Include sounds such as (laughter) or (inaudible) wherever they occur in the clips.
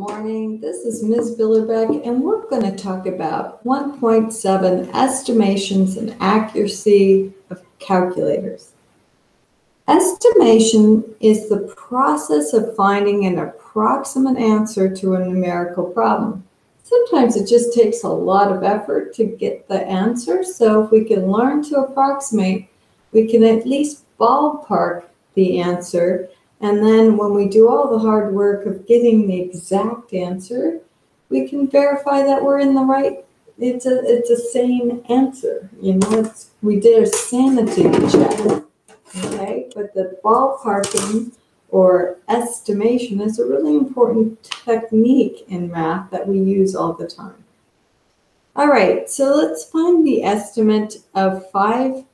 morning. This is Ms. Billerbeck, and we're going to talk about 1.7 estimations and accuracy of calculators. Estimation is the process of finding an approximate answer to a numerical problem. Sometimes it just takes a lot of effort to get the answer, so if we can learn to approximate, we can at least ballpark the answer and then when we do all the hard work of getting the exact answer, we can verify that we're in the right, it's a, it's a same answer. You know, it's, we did a sanity check. Okay, but the ballparking or estimation is a really important technique in math that we use all the time. All right, so let's find the estimate of 5,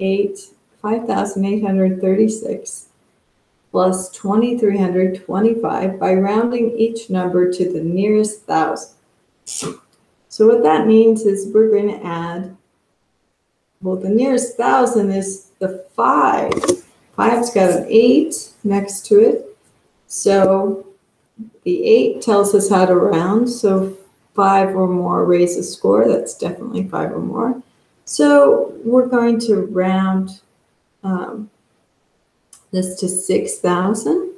8, 5,836 plus 2325 by rounding each number to the nearest thousand. So what that means is we're going to add, well, the nearest thousand is the five. Five's got an eight next to it. So the eight tells us how to round. So five or more raise a score. That's definitely five or more. So we're going to round um, this to 6,000.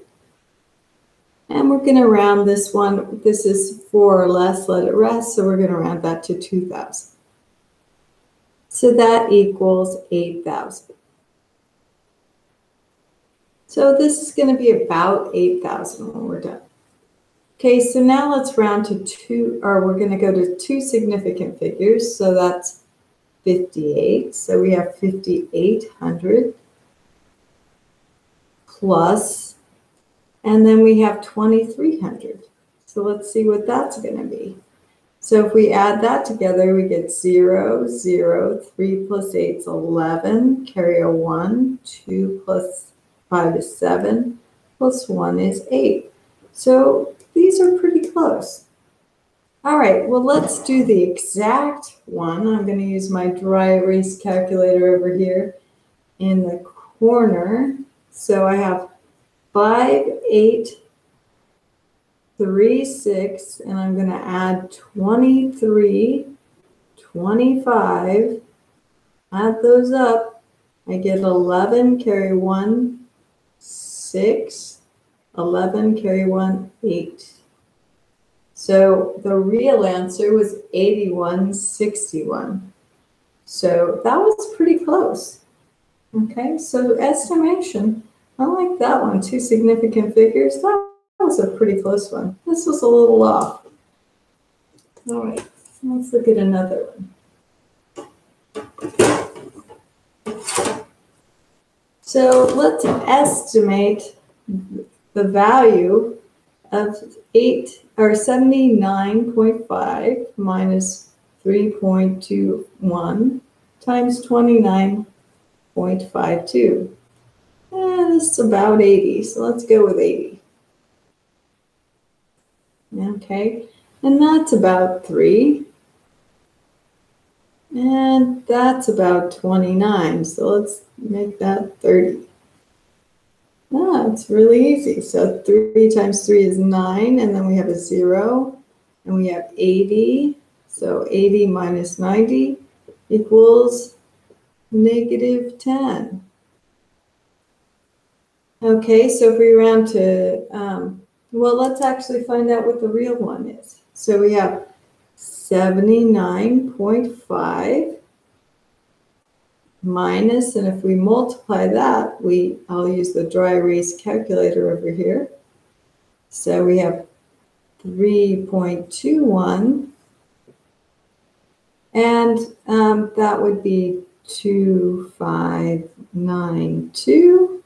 And we're going to round this one. This is four or less, let it rest. So we're going to round that to 2,000. So that equals 8,000. So this is going to be about 8,000 when we're done. Okay, so now let's round to two, or we're going to go to two significant figures. So that's 58. So we have 5,800 plus, and then we have 2,300. So let's see what that's going to be. So if we add that together, we get 0, 0, 3 plus 8 is 11, carry a 1, 2 plus 5 is 7, plus 1 is 8. So these are pretty close. All right, well, let's do the exact one. I'm going to use my dry erase calculator over here in the corner. So I have five, eight, three, six, and I'm going to add 23, 25. Add those up. I get 11, carry 1, 6, 11, carry 1, 8. So the real answer was 8161. So that was pretty close. Okay, so estimation, I like that one. Two significant figures. That was a pretty close one. This was a little off. All right, let's look at another one. So let's estimate the value of 8 or 79.5 minus 3.21 times 29 0.52. And this is about 80, so let's go with 80. Okay, and that's about 3. And that's about 29, so let's make that 30. Ah, it's really easy. So 3 times 3 is 9, and then we have a 0, and we have 80. So 80 minus 90 equals negative 10. Okay, so if we round to, um, well, let's actually find out what the real one is. So we have 79.5 minus, and if we multiply that, we I'll use the dry erase calculator over here. So we have 3.21, and um, that would be 2592.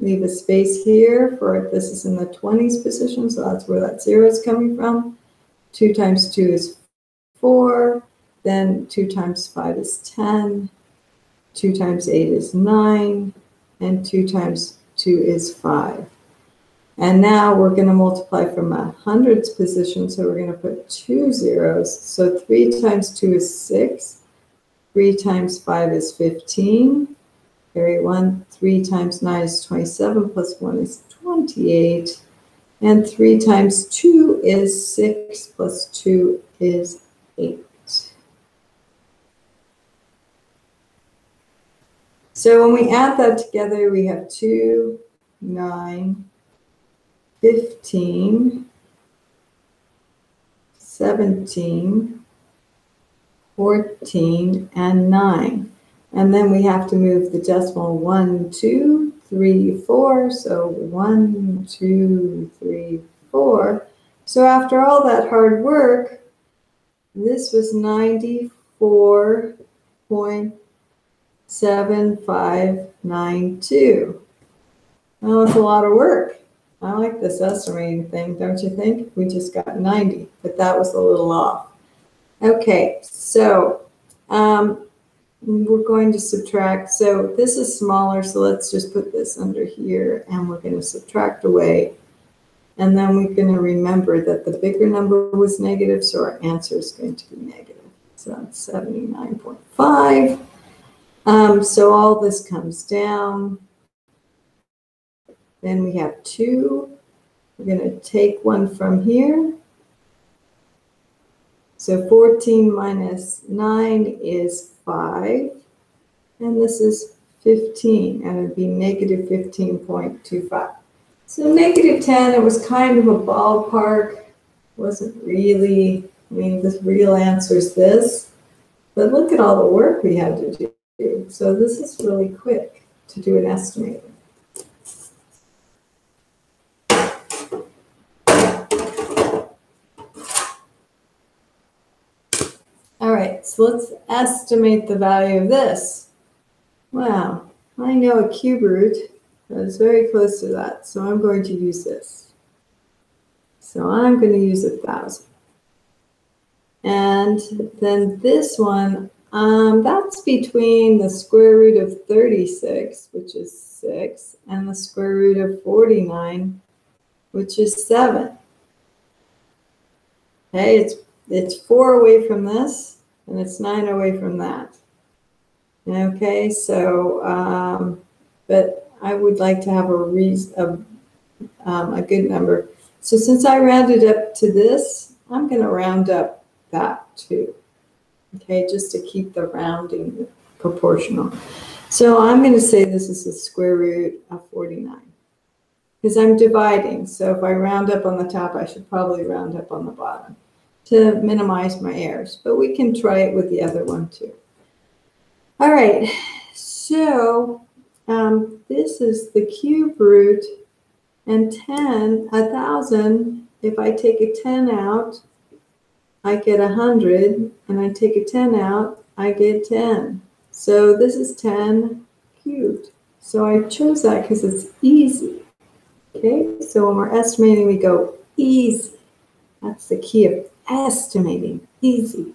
Leave a space here for this is in the 20s position, so that's where that zero is coming from. 2 times 2 is 4. Then 2 times 5 is 10. 2 times 8 is 9. And 2 times 2 is 5. And now we're going to multiply from a hundreds position, so we're going to put two zeros. So 3 times 2 is 6. 3 times 5 is 15. Carry 1. 3 times 9 is 27, plus 1 is 28. And 3 times 2 is 6 plus 2 is 8. So when we add that together, we have 2, 9, 15, 17, 14, and 9. And then we have to move the decimal 1, 2, 3, 4. So 1, 2, 3, 4. So after all that hard work, this was 94.7592. Well, it's a lot of work. I like this estimating thing, don't you think? We just got 90, but that was a little off. Okay, so um, we're going to subtract. So this is smaller, so let's just put this under here, and we're going to subtract away. And then we're going to remember that the bigger number was negative, so our answer is going to be negative. So that's 79.5. Um, so all this comes down. Then we have 2. We're going to take one from here. So 14 minus 9 is 5. And this is 15, and it would be negative 15.25. So negative 10, it was kind of a ballpark. Wasn't really, I mean, the real answer is this. But look at all the work we had to do. So this is really quick to do an estimating. So let's estimate the value of this. Wow, I know a cube root that is very close to that, so I'm going to use this. So I'm going to use a thousand. And then this one, um, that's between the square root of 36, which is 6, and the square root of 49, which is 7. Okay, it's, it's 4 away from this, and it's 9 away from that. Okay, so, um, but I would like to have a reason, a, um, a good number. So since I rounded up to this, I'm going to round up that too. Okay, just to keep the rounding proportional. So I'm going to say this is the square root of 49 because I'm dividing. So if I round up on the top, I should probably round up on the bottom to minimize my errors. But we can try it with the other one too. All right, so um, this is the cube root and 10, a 1,000. If I take a 10 out, I get 100, and I take a 10 out, I get 10. So this is 10 cubed. So I chose that because it's easy. Okay, so when we're estimating, we go easy. That's the key of estimating, easy.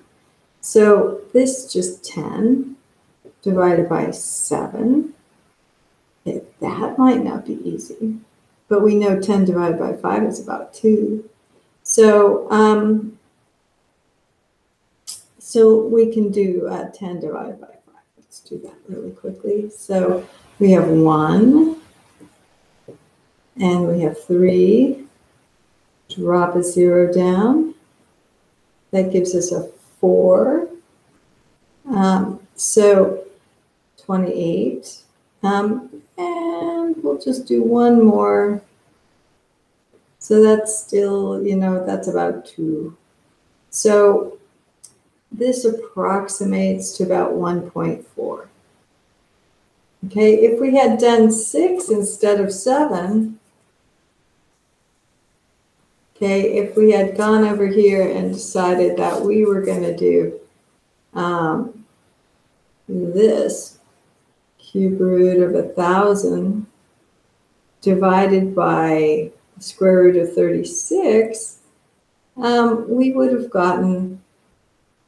So this just 10 divided by 7. It, that might not be easy, but we know 10 divided by 5 is about 2. So, um, so we can do uh, 10 divided by 5. Let's do that really quickly. So we have 1, and we have 3. Drop a 0 down. That gives us a 4. Um, so 28. Um, and we'll just do one more. So that's still, you know, that's about two. So this approximates to about 1.4. Okay, if we had done six instead of seven, okay, if we had gone over here and decided that we were going to do um, this, cube root of a thousand divided by square root of 36, um, we would have gotten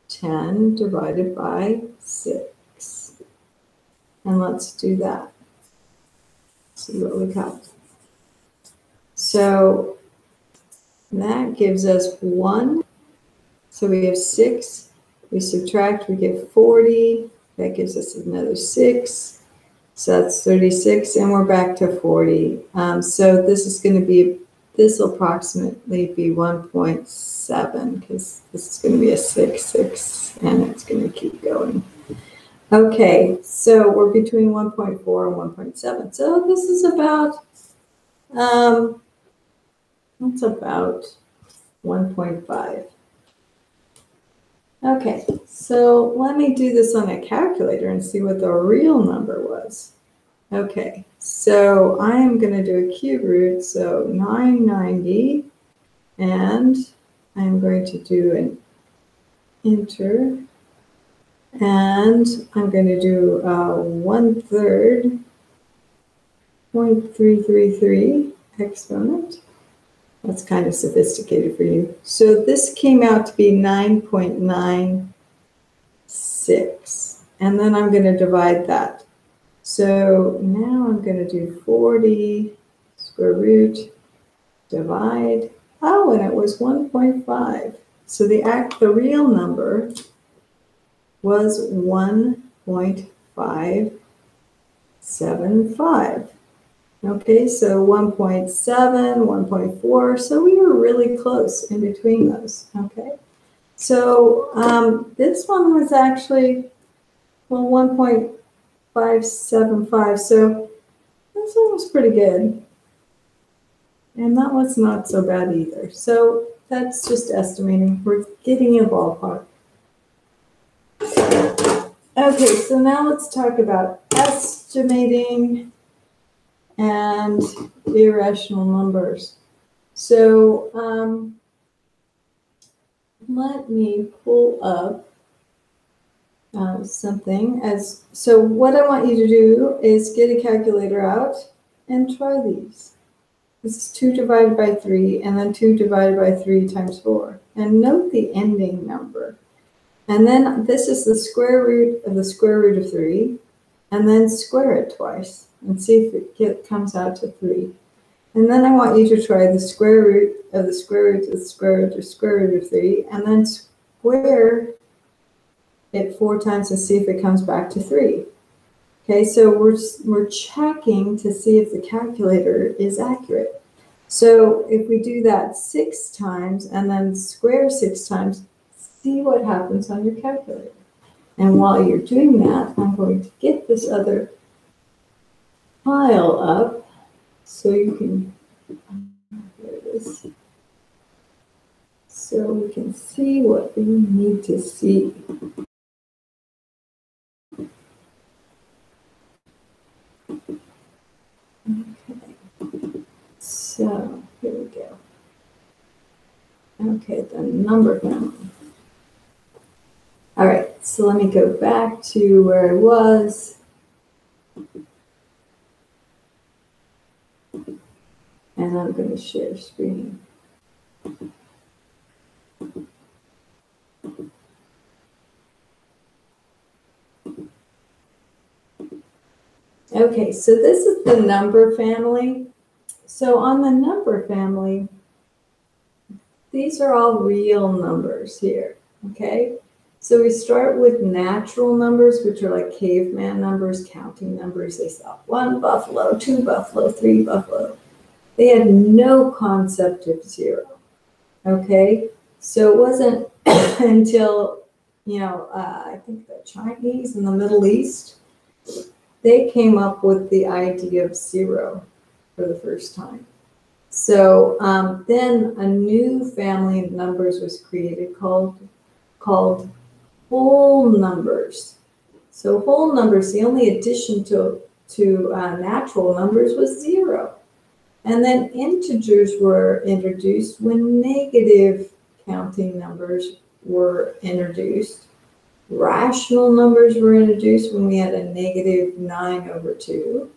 10 divided by 6. And let's do that. See what we got. So that gives us 1. So we have 6. We subtract, we get 40. That gives us another 6. So that's 36, and we're back to 40. Um, so this is going to be, this will approximately be one point seven, because this is gonna be a six, six, and it's gonna keep going. Okay, so we're between one point four and one point seven, so this is about, um, that's about one point five. Okay, so let me do this on a calculator and see what the real number was. Okay, so I am going to do a cube root, so 990, and I'm going to do an enter, and I'm going to do uh, one third, 0.333 exponent. That's kind of sophisticated for you. So this came out to be 9.96. And then I'm going to divide that. So now I'm going to do 40 square root divide. Oh, and it was 1.5. So the act, the real number was 1.575. Okay, so 1.7, 1.4, so we were really close in between those, okay? So um, this one was actually, well, 1.575, so this one was pretty good. And that was not so bad either. So that's just estimating. We're getting a ballpark. Okay, so now let's talk about estimating and irrational numbers. So um, let me pull up uh, something as so what I want you to do is get a calculator out and try these. This is 2 divided by 3 and then 2 divided by 3 times 4. And note the ending number. And then this is the square root of the square root of 3 and then square it twice and see if it get, comes out to 3. And then I want you to try the square root of the square root of the square root of square root of 3, and then square it four times and see if it comes back to 3. Okay, so we're, we're checking to see if the calculator is accurate. So if we do that six times and then square six times, see what happens on your calculator. And while you're doing that, I'm going to get this other file up so you can, there it is. So we can see what we need to see. Okay, so here we go. Okay, the number family. All right, so let me go back to where I was. And I'm going to share screen. Okay, so this is the number family. So on the number family, these are all real numbers here, okay? So we start with natural numbers, which are like caveman numbers, counting numbers. They saw one buffalo, two buffalo, three buffalo. They had no concept of zero, okay? So it wasn't (coughs) until, you know, uh, I think the Chinese in the Middle East, they came up with the idea of zero for the first time. So um, then a new family of numbers was created called called whole numbers. So whole numbers, the only addition to to uh, natural numbers was zero. And then integers were introduced when negative counting numbers were introduced. Rational numbers were introduced when we had a negative 9 over 2.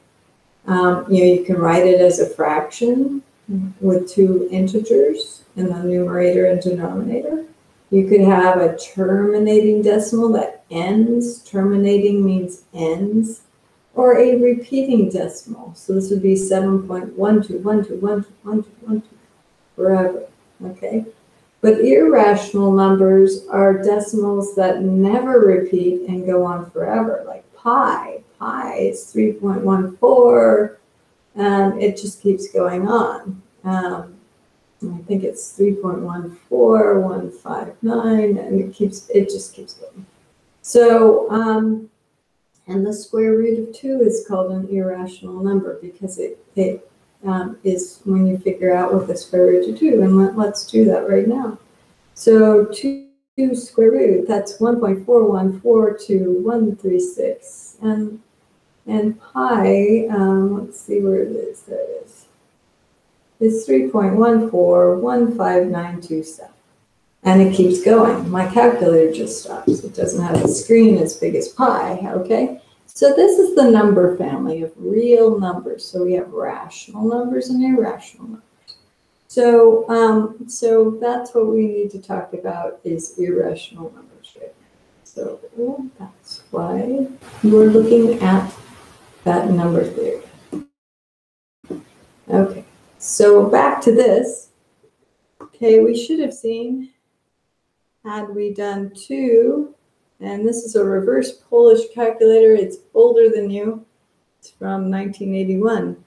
Um, you know, you can write it as a fraction with two integers in the numerator and denominator. You could have a terminating decimal that ends. Terminating means ends. Or a repeating decimal. So this would be 7.12121212 forever. Okay? But irrational numbers are decimals that never repeat and go on forever, like pi. Pi is 3.14, and it just keeps going on. Um, I think it's 3.14159, and it keeps, it just keeps going. So, um, and the square root of 2 is called an irrational number because it, it um, is when you figure out what the square root of 2, and let, let's do that right now. So 2 2 square root, that's 1.414236, and and pi, um, let's see where it is, there it is. It's 3.1415927. And it keeps going. My calculator just stops. It doesn't have a screen as big as pi, okay? So this is the number family of real numbers. So we have rational numbers and irrational numbers. So, um, so that's what we need to talk about is irrational numbers right now. So that's why we're looking at that number theory. Okay, so back to this. Okay, we should have seen, had we done two, and this is a reverse Polish calculator. It's older than you. It's from 1981.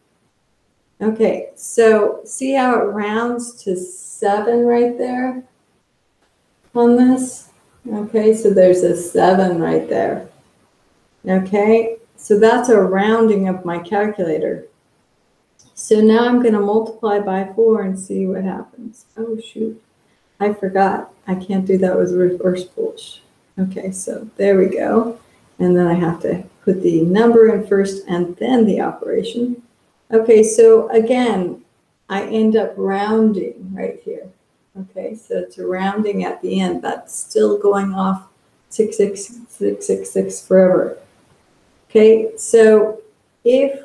Okay, so see how it rounds to seven right there on this? Okay, so there's a seven right there. Okay, so that's a rounding of my calculator. So now I'm going to multiply by 4 and see what happens. Oh, shoot. I forgot. I can't do that with reverse Polish. Okay, so there we go. And then I have to put the number in first and then the operation. Okay, so again, I end up rounding right here. Okay, so it's rounding at the end. That's still going off 66666 forever. Okay, so if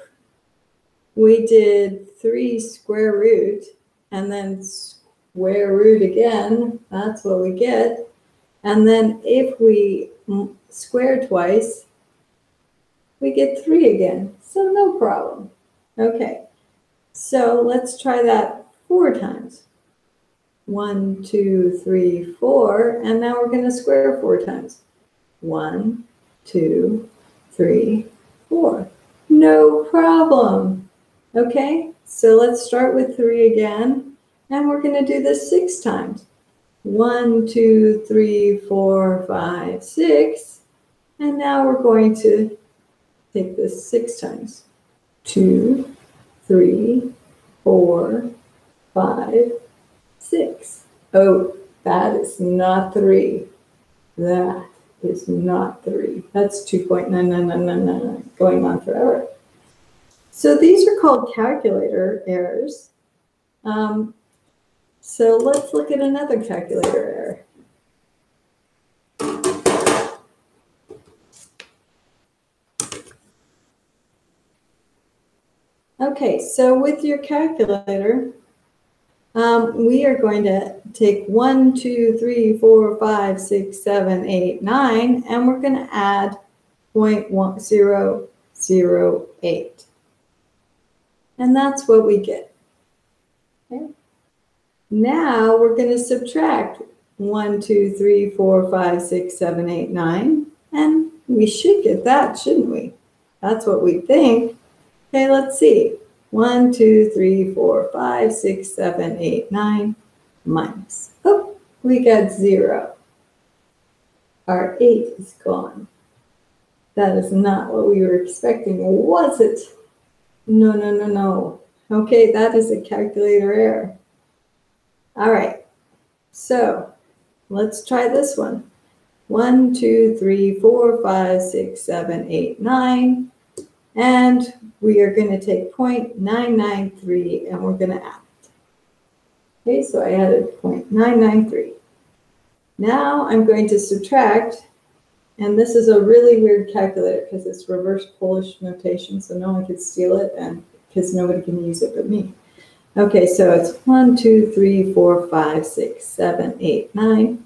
we did 3 square root and then square root again, that's what we get. And then if we square twice, we get 3 again. So no problem. Okay, so let's try that four times. One, two, three, four, and now we're going to square four times. One, two, three, four. No problem. Okay, so let's start with three again, and we're going to do this six times. One, two, three, four, five, six, and now we're going to take this six times. Two, three, four, five, six. Oh, that is not three. That is not three. That's 2.99999 going on forever. So these are called calculator errors. Um, so let's look at another calculator error. Okay, so with your calculator, um, we are going to take one, two, three, four, five, six, seven, eight, nine, and we're going to add 0.1008. And that's what we get. Okay. Now we're going to subtract 1, 2, 3, 4, 5, 6, 7, 8, 9. And we should get that, shouldn't we? That's what we think. Okay, let's see. One, two, three, four, five, six, seven, eight, nine, minus. Oh, we got zero. Our eight is gone. That is not what we were expecting, was it? No, no, no, no. Okay, that is a calculator error. All right, so let's try this one. One, two, three, four, five, six, seven, eight, nine. And we are going to take 0.993 and we're going to add it. Okay, so I added 0.993. Now I'm going to subtract, and this is a really weird calculator because it's reverse Polish notation, so no one can steal it and because nobody can use it but me. Okay, so it's 1, 2, 3, 4, 5, 6, 7, 8, 9,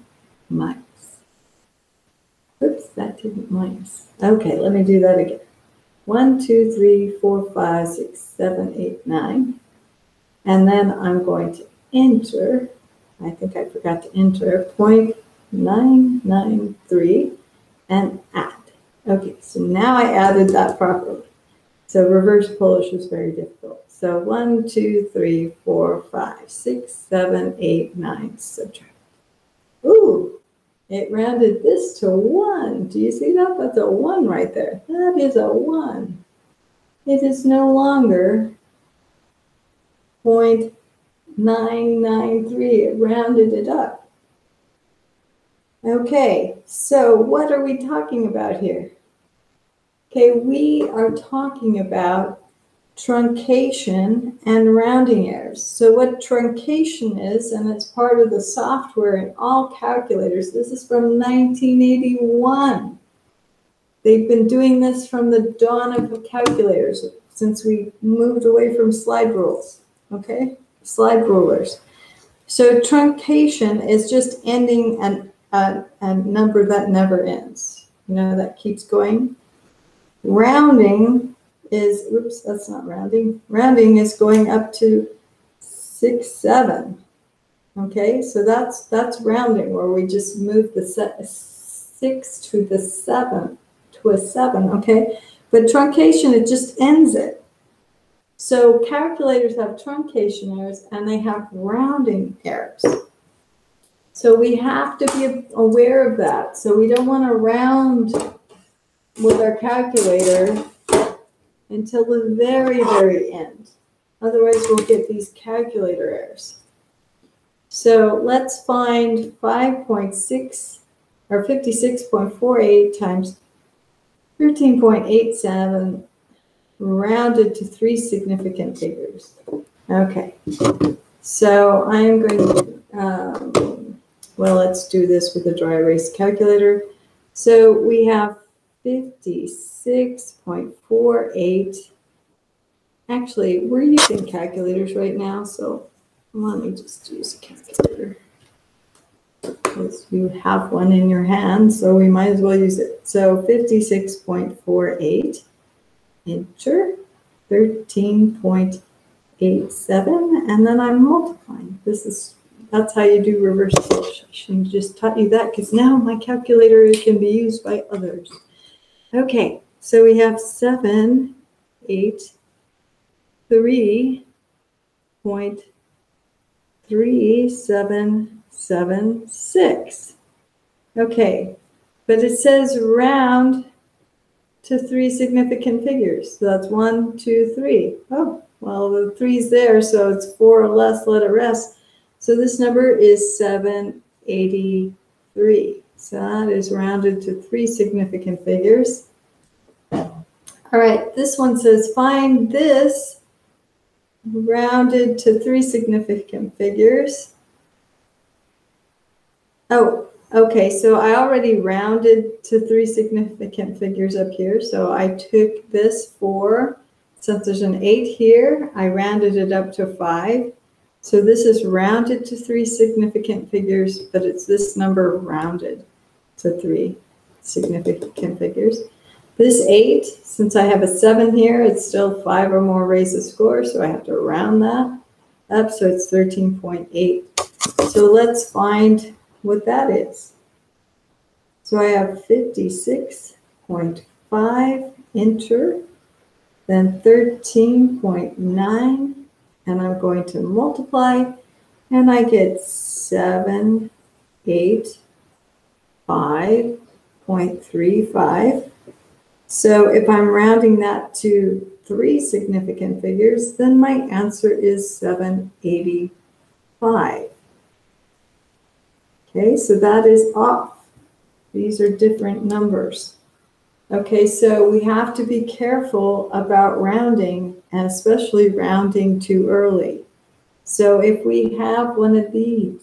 minus. Oops, that didn't minus. Okay, let me do that again. One, two, three, four, five, six, seven, eight, nine. And then I'm going to enter, I think I forgot to enter 0.993 and add. Okay, so now I added that properly. So reverse Polish is very difficult. So one, two, three, four, five, six, seven, eight, nine, subtract. Ooh, it rounded this to one. Do you see that? That's a one right there. That is a one. It is no longer 0.993. It rounded it up. Okay, so what are we talking about here? Okay, we are talking about truncation and rounding errors. So what truncation is, and it's part of the software in all calculators, this is from 1981. They've been doing this from the dawn of calculators, since we moved away from slide rules, okay? Slide rulers. So truncation is just ending an, a, a number that never ends, you know, that keeps going. Rounding is, oops, that's not rounding. Rounding is going up to six, seven. Okay, so that's that's rounding where we just move the six to the seven to a seven. Okay, but truncation it just ends it. So calculators have truncation errors and they have rounding errors. So we have to be aware of that. So we don't want to round with our calculator until the very, very end. Otherwise, we'll get these calculator errors. So let's find 5.6 or 56.48 times 13.87 rounded to three significant figures. Okay, so I am going to, um, well, let's do this with a dry erase calculator. So we have 56.48. Actually, we're using calculators right now, so let me just use a calculator. Because you have one in your hand, so we might as well use it. So 56.48, enter, 13.87, and then I'm multiplying. This is that's how you do reverse multiplication. Just taught you that because now my calculator can be used by others. Okay, so we have seven, eight, three point three seven seven six. Okay, but it says round to three significant figures. So that's one, two, three. Oh, well, the three's there, so it's four or less, let it rest. So this number is 783. So that is rounded to three significant figures. All right, this one says find this rounded to three significant figures. Oh, okay, so I already rounded to three significant figures up here. So I took this four, since there's an eight here, I rounded it up to five. So this is rounded to three significant figures, but it's this number rounded to three significant figures. This eight, since I have a seven here, it's still five or more raised to score, so I have to round that up, so it's 13.8. So let's find what that is. So I have 56.5, enter, then 13.9, and I'm going to multiply, and I get 7, 8, 5.35. So if I'm rounding that to three significant figures, then my answer is 785. Okay, so that is off. These are different numbers. Okay, so we have to be careful about rounding and especially rounding too early. So if we have one of these,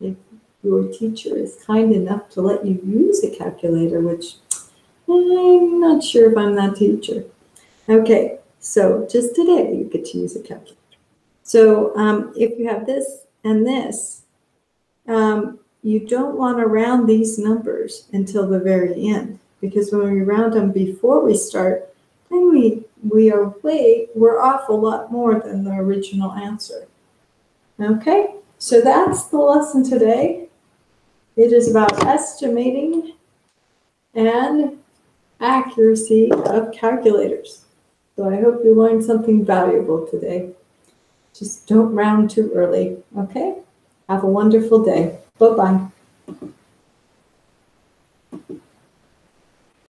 if your teacher is kind enough to let you use a calculator, which I'm not sure if I'm that teacher. Okay, so just today you get to use a calculator. So um, if you have this and this, um, you don't want to round these numbers until the very end because when we round them before we start, then we we are way we're off a lot more than the original answer. Okay, so that's the lesson today. It is about estimating and accuracy of calculators. So I hope you learned something valuable today. Just don't round too early, okay? Have a wonderful day. Bye-bye.